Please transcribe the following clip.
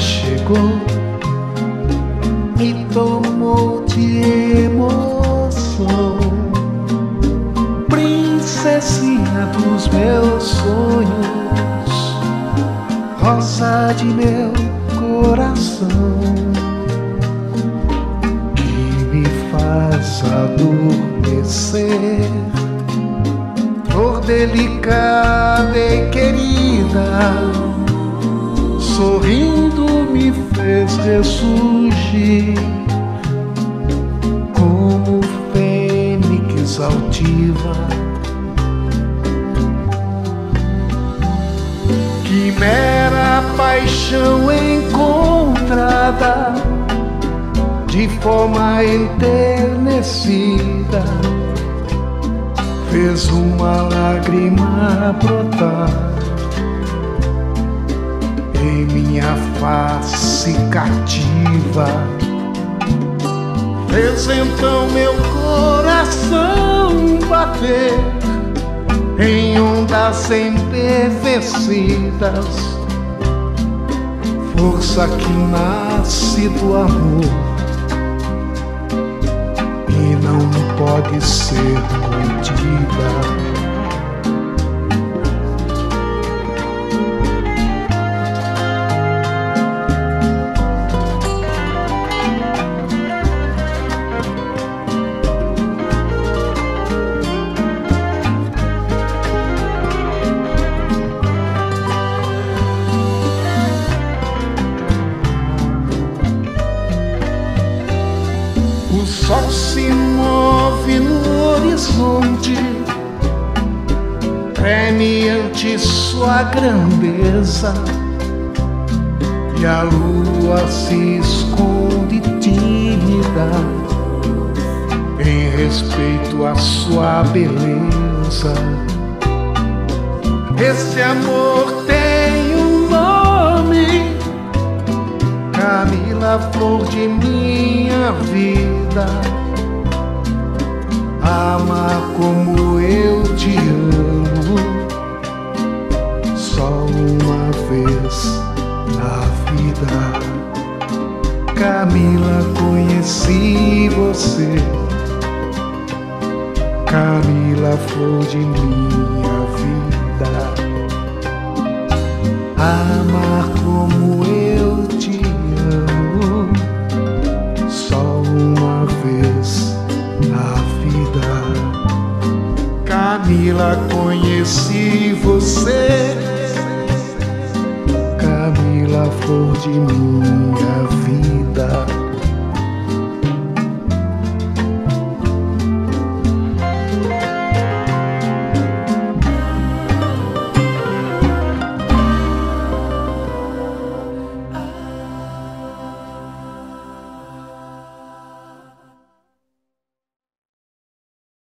chegou, me tomou de emoção. Princesinha dos meus sonhos, rosa de meu coração, que me faz adormecer. Flor delicada e querida sorrindo me fez ressurgir como fênix altiva. Que mera paixão encontrada de forma enternecida fez uma lágrima brotar face cativa. Fez então meu coração bater em ondas embevecidas. Força que nasce do amor e não pode ser contida. Sol se move no horizonte, treme ante sua grandeza, e a lua se esconde tímida em respeito à sua beleza. Esse amor tem Camila, flor de minha vida. Amar como eu te amo, só uma vez na vida. Camila, conheci você. Camila, flor de minha vida. Amar como Camila, conheci você. Camila, flor de minha vida.